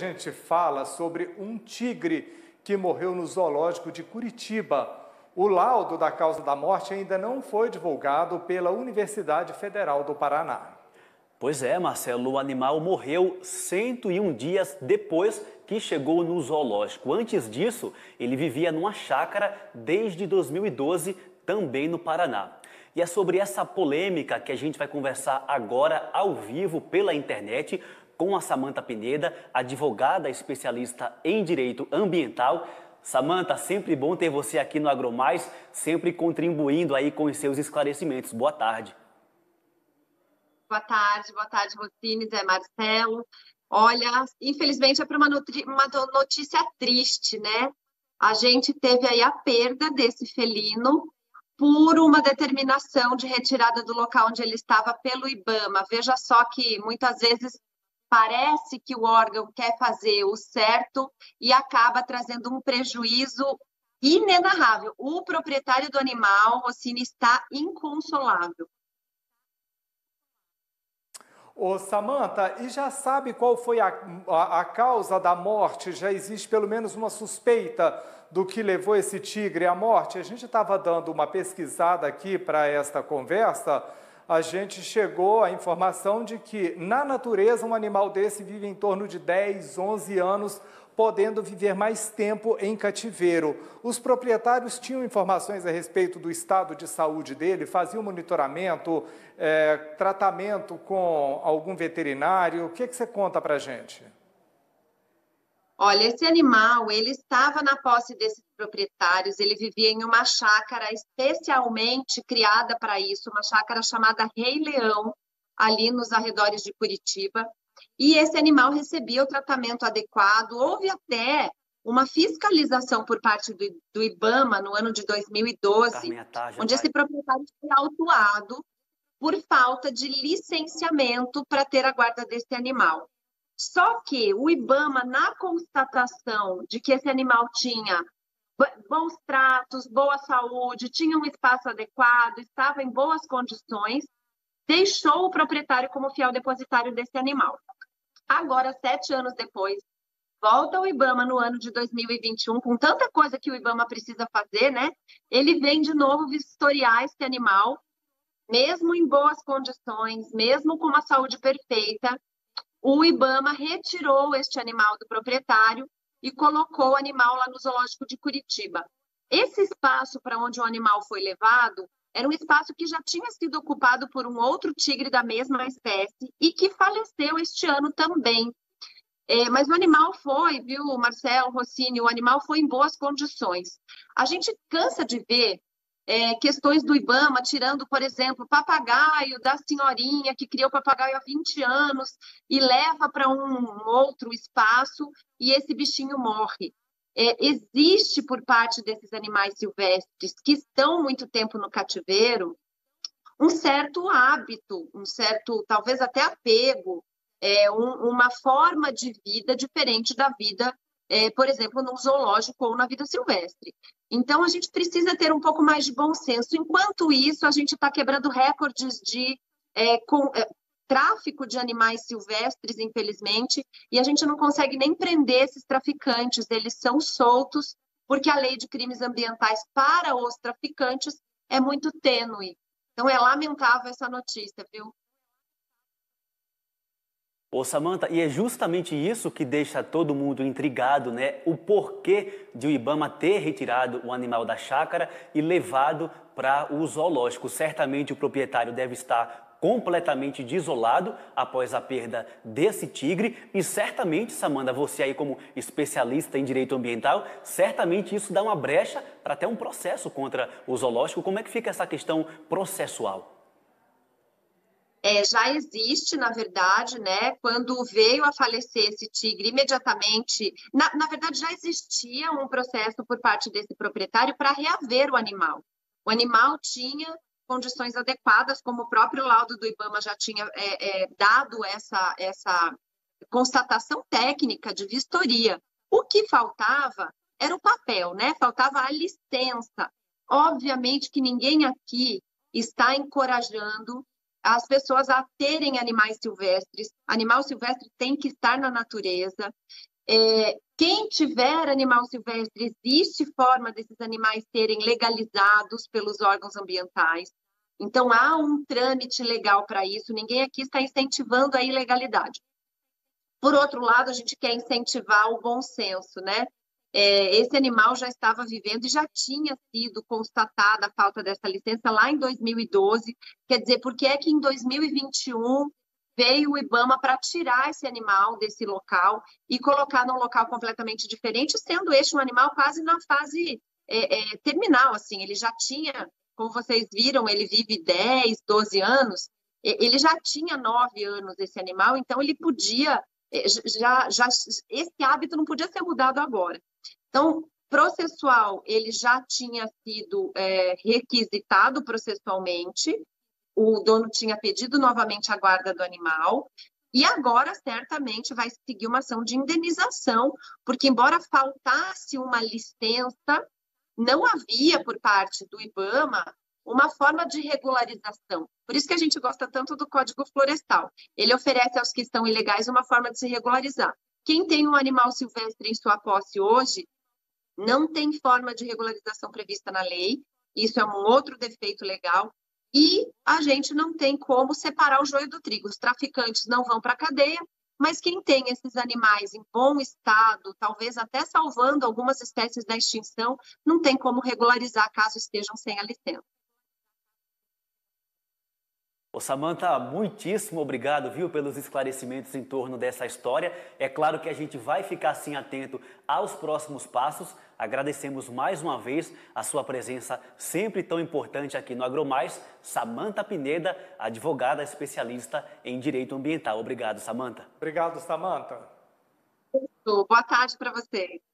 Gente fala sobre um tigre que morreu no zoológico de Curitiba. O laudo da causa da morte ainda não foi divulgado pela Universidade Federal do Paraná. Pois é, Marcelo, o animal morreu 101 dias depois que chegou no zoológico. Antes disso, ele vivia numa chácara desde 2012, também no Paraná. E é sobre essa polêmica que a gente vai conversar agora ao vivo pela internet com a Samanta Pineda, advogada especialista em direito ambiental. Samanta, sempre bom ter você aqui no AgroMais, sempre contribuindo aí com os seus esclarecimentos. Boa tarde. Boa tarde, boa tarde, Rocine, Zé Marcelo. Olha, infelizmente é para uma, uma notícia triste, né? A gente teve aí a perda desse felino por uma determinação de retirada do local onde ele estava pelo IBAMA. Veja só que muitas vezes parece que o órgão quer fazer o certo e acaba trazendo um prejuízo inenarrável. O proprietário do animal, Rossini, está inconsolável. Ô, Samanta, e já sabe qual foi a, a, a, causa da morte? Já existe pelo menos uma suspeita do que levou esse tigre à morte? A gente estava dando uma pesquisada aqui para esta conversa a gente chegou à informação de que na natureza um animal desse vive em torno de 10, 11 anos, podendo viver mais tempo em cativeiro. Os proprietários tinham informações a respeito do estado de saúde dele, faziam monitoramento, é, tratamento com algum veterinário. O que, que você conta para a gente? Olha, esse animal, ele estava na posse desses proprietários, ele vivia em uma chácara especialmente criada para isso, uma chácara chamada Rei Leão, ali nos arredores de Curitiba. E esse animal recebia o tratamento adequado. Houve até uma fiscalização por parte do, do IBAMA no ano de 2012, onde esse proprietário foi autuado por falta de licenciamento para ter a guarda desse animal. Só que o IBAMA, na constatação de que esse animal tinha bons tratos, boa saúde, tinha um espaço adequado, estava em boas condições, deixou o proprietário como fiel depositário desse animal. Agora, sete anos depois, volta o IBAMA no ano de 2021, com tanta coisa que o IBAMA precisa fazer, né? Ele vem de novo vistoriar esse animal, mesmo em boas condições, mesmo com uma saúde perfeita, o IBAMA retirou este animal do proprietário e colocou o animal lá no zoológico de Curitiba. Esse espaço para onde o animal foi levado era um espaço que já tinha sido ocupado por um outro tigre da mesma espécie e que faleceu este ano também. É, mas o animal foi, viu, Marcelo Rossini, o animal foi em boas condições. A gente cansa de ver é, questões do IBAMA, tirando, por exemplo, papagaio da senhorinha que criou papagaio há 20 anos e leva para um outro espaço e esse bichinho morre. É, existe por parte desses animais silvestres que estão muito tempo no cativeiro um certo hábito, um certo, talvez até apego, é, um, uma forma de vida diferente da vida é, por exemplo, no zoológico ou na vida silvestre. Então, a gente precisa ter um pouco mais de bom senso. Enquanto isso, a gente está quebrando recordes de é, com, é, tráfico de animais silvestres, infelizmente, e a gente não consegue nem prender esses traficantes. Eles são soltos porque a lei de crimes ambientais para os traficantes é muito tênue. Então, é lamentável essa notícia, viu? Ô Samanta, e é justamente isso que deixa todo mundo intrigado, né? O porquê de o Ibama ter retirado o animal da chácara e levado para o zoológico. Certamente o proprietário deve estar completamente desolado após a perda desse tigre e certamente, Samanta, você aí como especialista em direito ambiental, certamente isso dá uma brecha para até um processo contra o zoológico. Como é que fica essa questão processual? É, já existe, na verdade, né? Quando veio a falecer esse tigre, imediatamente, na, na verdade, já existia um processo por parte desse proprietário para reaver o animal. O animal tinha condições adequadas, como o próprio laudo do IBAMA já tinha é, é, dado essa, essa constatação técnica de vistoria. O que faltava era o papel, né? Faltava a licença. Obviamente que ninguém aqui está encorajando as pessoas a terem animais silvestres. Animal silvestre tem que estar na natureza. É, quem tiver animal silvestre, existe forma desses animais serem legalizados pelos órgãos ambientais. Então, há um trâmite legal para isso, ninguém aqui está incentivando a ilegalidade. Por outro lado, a gente quer incentivar o bom senso, né? É, esse animal já estava vivendo e já tinha sido constatada a falta dessa licença lá em 2012. Quer dizer, por que é que em 2021 veio o IBAMA para tirar esse animal desse local e colocar num local completamente diferente, sendo este um animal quase na fase é, é, terminal, assim, ele já tinha, como vocês viram, ele vive 10, 12 anos, ele já tinha 9 anos esse animal, então ele podia, já, já, esse hábito não podia ser mudado agora. Então, processual, ele já tinha sido é, requisitado processualmente, o dono tinha pedido novamente a guarda do animal, e agora certamente vai seguir uma ação de indenização, porque embora faltasse uma licença, não havia por parte do IBAMA uma forma de regularização. Por isso que a gente gosta tanto do Código Florestal. Ele oferece aos que estão ilegais uma forma de se regularizar. Quem tem um animal silvestre em sua posse hoje não tem forma de regularização prevista na lei. Isso é um outro defeito legal. E a gente não tem como separar o joio do trigo. Os traficantes não vão para a cadeia, mas quem tem esses animais em bom estado, talvez até salvando algumas espécies da extinção, não tem como regularizar caso estejam sem a licença. Ô Samanta, muitíssimo obrigado, viu, pelos esclarecimentos em torno dessa história. É claro que a gente vai ficar assim atento aos próximos passos. Agradecemos mais uma vez a sua presença sempre tão importante aqui no AgroMais. Samanta Pineda, advogada especialista em direito ambiental. Obrigado, Samanta. Obrigado, Samanta. Boa tarde para vocês.